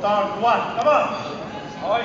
三万三万好嘞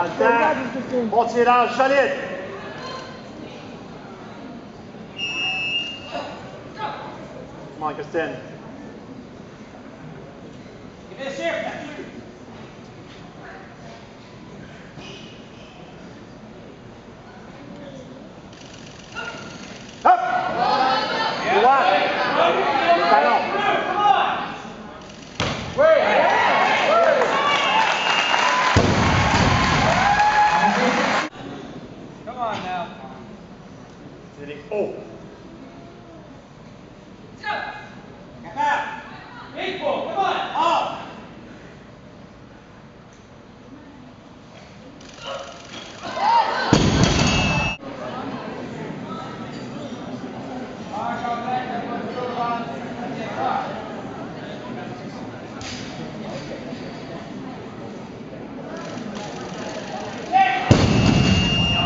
Alter, Mocira Jalet. Come on, Christine. Give me a shift.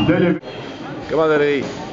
Dale. ¿Qué más, Dale?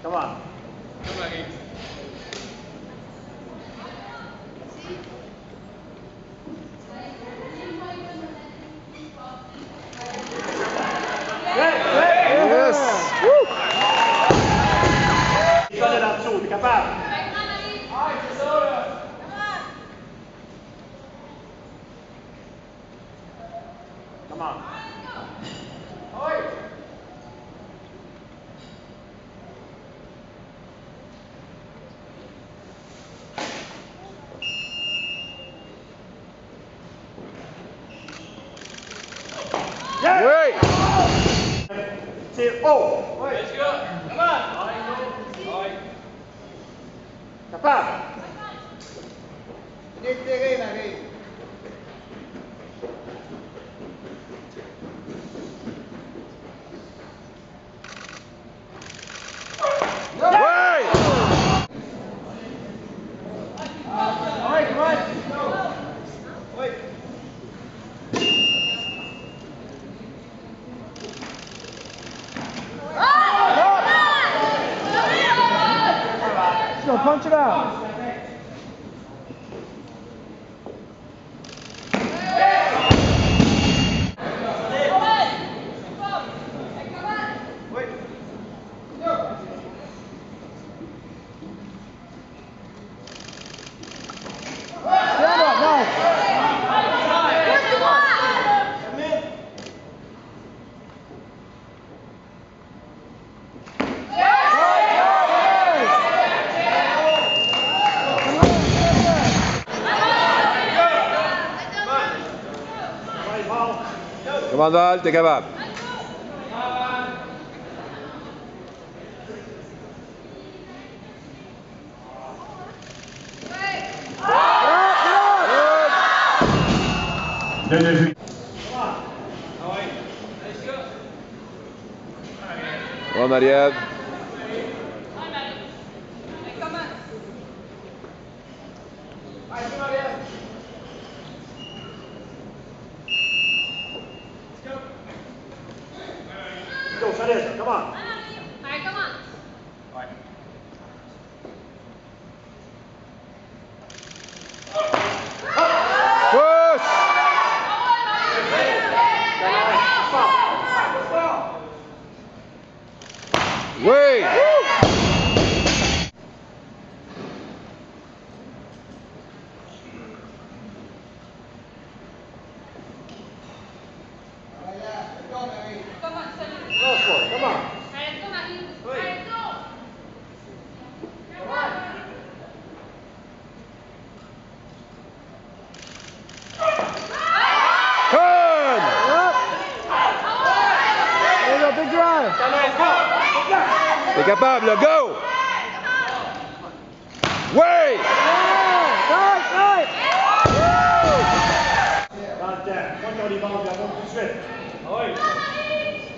小马给我 two, oh! Wait. Let's go. Come on. All right. All right. Kapag. Dito kayo na kayo. ちら。Randall, t'es capable. Bon, come on. Alright, come on. Push! Oui! Come on, Sonny. Go for it, come on. On. Turn! T'es capable, là, go! On les vend, je la monte tout de suite. Go. Travaille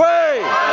way.